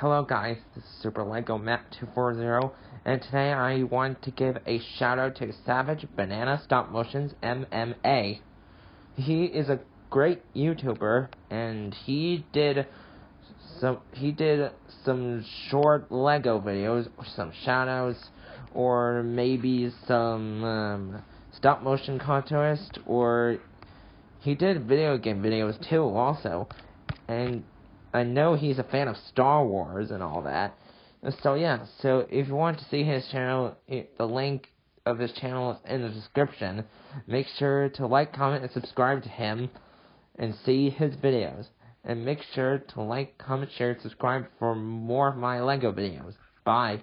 Hello guys, this is Super Lego Matt 240 and today I want to give a shout out to Savage Banana Stop Motions MMA. He is a great YouTuber and he did some he did some short Lego videos some outs or maybe some um, stop motion contest or he did video game videos too also and I know he's a fan of Star Wars and all that. So yeah, so if you want to see his channel, the link of his channel is in the description. Make sure to like, comment, and subscribe to him and see his videos. And make sure to like, comment, share, and subscribe for more of my LEGO videos. Bye.